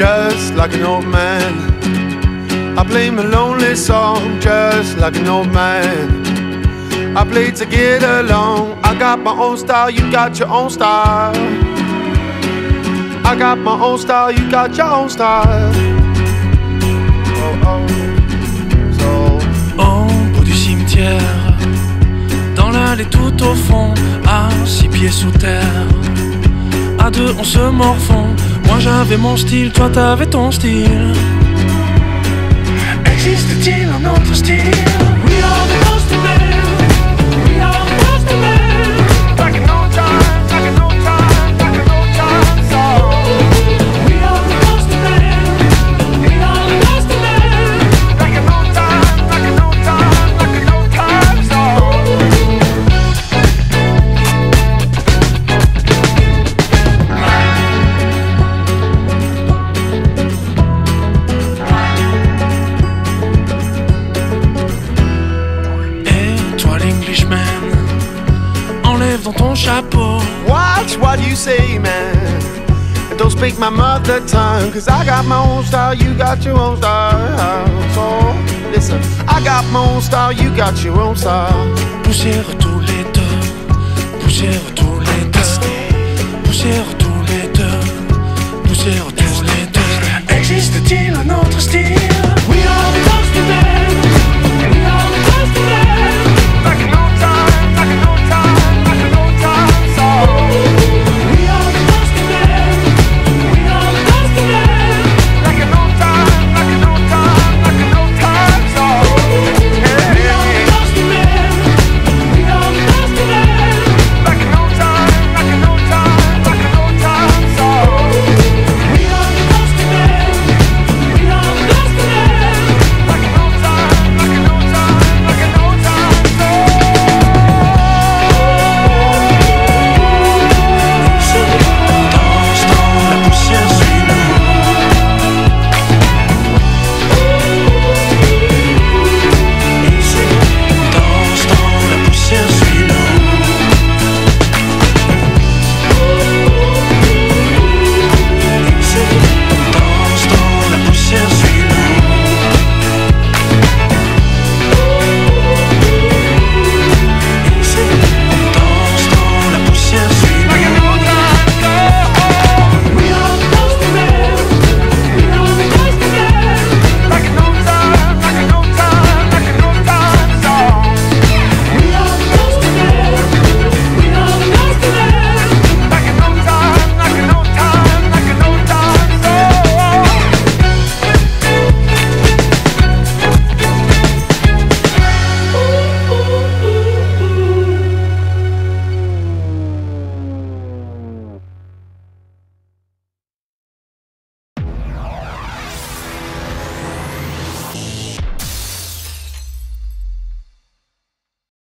just like an old man. I play my lonely song, just like an old man. I play to get along. I got my own style, you got your own style. I got my own style, you got your own style. Oh, oh. So. Bout du cimetière, dans l'allée tout au fond, à six pieds sous terre. À deux, on se morfond. Moi j'avais mon style, toi t'avais ton style. Existe-t-il un autre style? Dans chapeau. Watch what you say, man. And Don't speak my mother tongue, cause I got my own style, you got your own style. So, listen, I got my own style, you got your own style. Poussière tous les deux, poussière tous les deux, poussière